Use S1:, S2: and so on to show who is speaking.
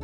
S1: you